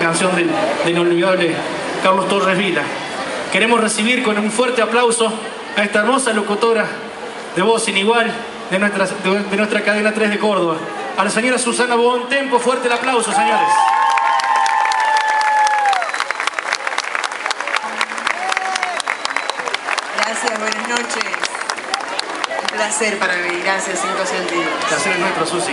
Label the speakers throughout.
Speaker 1: canción del, del inolvidable Carlos Torres Vila. Queremos recibir con un fuerte aplauso a esta hermosa locutora de voz sin igual de nuestra, de, de nuestra cadena 3 de Córdoba, a la señora Susana Bon Tempo. Fuerte el aplauso, señores.
Speaker 2: Gracias, buenas noches. Un placer para mí, gracias, cinco sentidos.
Speaker 1: El placer es nuestro, Susi.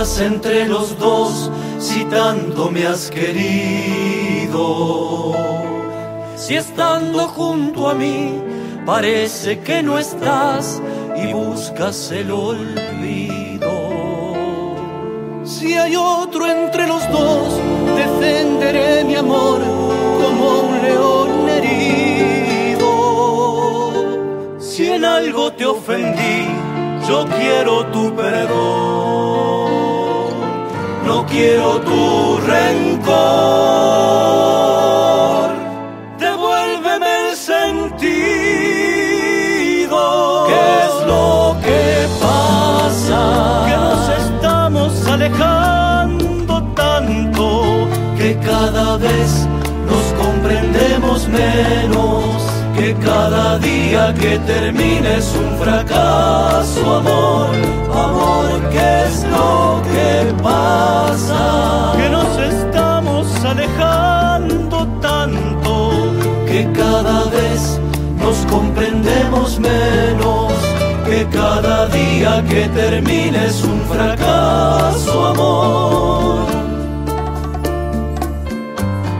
Speaker 3: Entre los dos si tanto me has querido. Si estando junto a mí parece que no estás y buscas el olvido. Si hay otro entre los dos, defenderé mi amor como un león herido. Si en algo te ofendí, yo quiero tu perdón, no quiero tu rencor. Devuélveme el sentido. ¿Qué es lo que pasa? Que nos estamos alejando tanto que cada vez nos comprendemos menos. Que cada día que termine es un fracaso, amor, amor, ¿qué es lo comprendemos menos. Que cada día que termine es un fracaso, amor.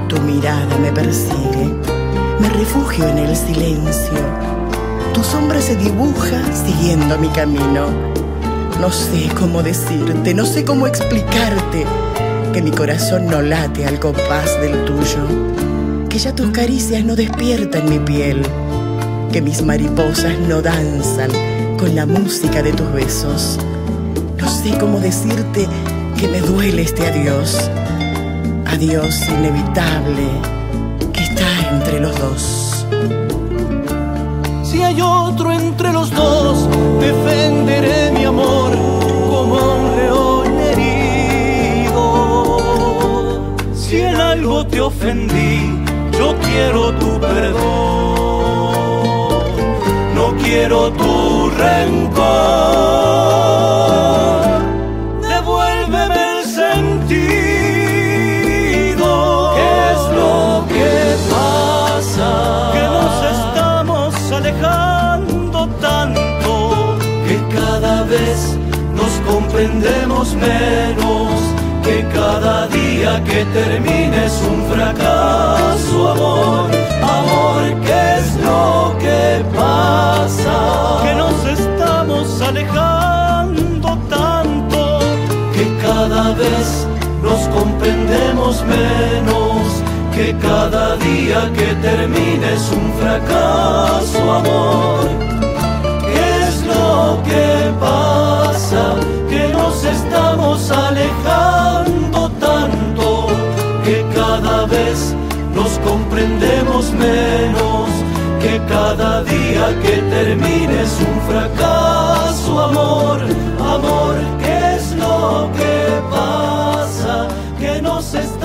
Speaker 4: Tu mirada me persigue, me refugio en el silencio. Tu sombra se dibuja siguiendo mi camino. No sé cómo decirte, no sé cómo explicarte que mi corazón no late al compás del tuyo, que ya tus caricias no despiertan mi piel, que mis mariposas no danzan con la música de tus besos. No sé cómo decirte que me duele este adiós adiós inevitable que está entre los dos.
Speaker 3: Si hay otro entre los dos, defenderé mi amor como un león herido. Si en algo te ofendí, yo quiero tu perdón, quiero tu rencor. Devuélveme el sentido. ¿Qué es lo que pasa? Que nos estamos alejando tanto que cada vez nos comprendemos menos. Que cada día que termine es un cada vez nos comprendemos menos, que cada día que termine es un fracaso, amor. ¿Qué es lo que pasa? Que nos estamos alejando tanto, que cada vez nos comprendemos menos, cada día que termine es un fracaso, amor, amor, ¿qué es lo que pasa? Que nos alejando.